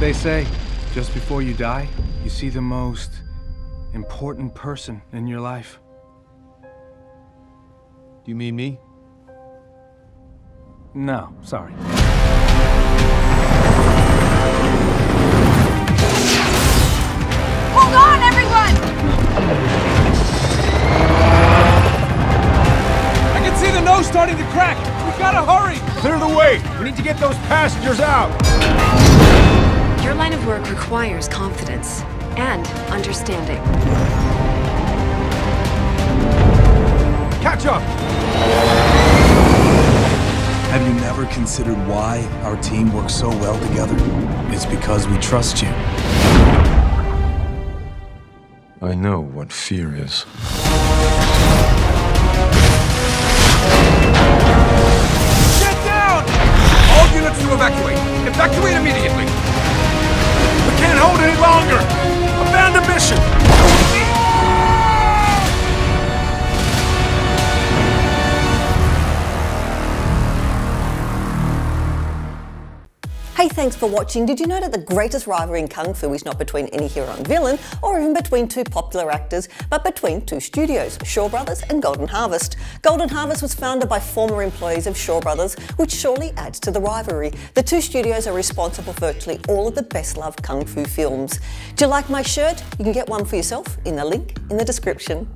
what they say? Just before you die, you see the most important person in your life. Do you mean me? No, sorry. Hold on, everyone! I can see the nose starting to crack. We gotta hurry. Clear the way! We need to get those passengers out! Your line of work requires confidence and understanding. Catch up! Have you never considered why our team works so well together? It's because we trust you. I know what fear is. Get down! All units to evacuate! Evacuate immediately! Hey, thanks for watching. Did you know that the greatest rivalry in Kung Fu is not between any hero and villain, or even between two popular actors, but between two studios, Shaw Brothers and Golden Harvest? Golden Harvest was founded by former employees of Shaw Brothers, which surely adds to the rivalry. The two studios are responsible for virtually all of the best loved Kung Fu films. Do you like my shirt? You can get one for yourself in the link in the description.